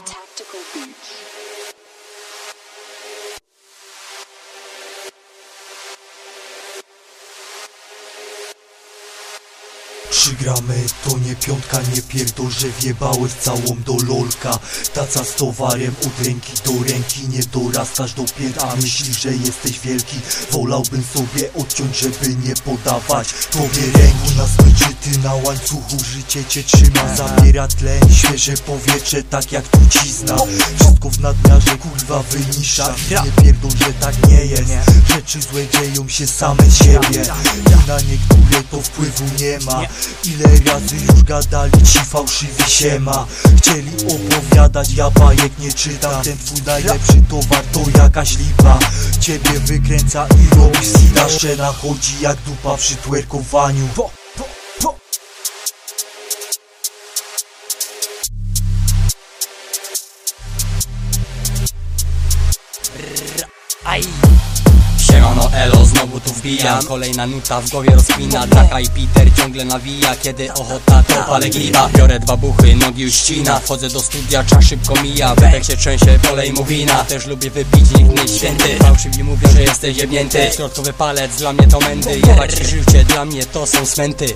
tactical beach. Trzy gramy to nie piątka, nie pierdol, że wjebałeś całą do lolka. Taca z towarem od ręki do ręki, nie dorastasz do pięt A myślisz, że jesteś wielki, wolałbym sobie odciąć, żeby nie podawać Tobie ręki na smyczy, ty na łańcuchu, życie cię trzyma Zabiera tlen, świeże powietrze, tak jak trucizna. Wszystko w nadmiarze, kurwa wynisza Nie pierdol, że tak nie jest. Rzeczy złe dzieją się same z siebie. I na niektóre to wpływu nie ma Ile razy już gadali ci fałszywi siema Chcieli opowiadać, ja bajek nie czytam. Ten twój najlepszy to jakaś lipa. Ciebie wykręca i robisz sida. Szczena chodzi jak dupa przy twerkowaniu Aj! Siemano elo, znowu tu wbijam Kolejna nuta w głowie rozpina. Taka i Peter ciągle nawija. Kiedy ochota to palę gliba Biorę dwa buchy, nogi już ścina. Wchodzę do studia, czas szybko mija. Wydech się trzęsie, polej mu wina. Też lubię wypić, nikt nie święty. Fałszywi mówią, że jesteś jebnięty. Środkowy palec, dla mnie to mędy. Jebać życie, dla mnie to są smęty.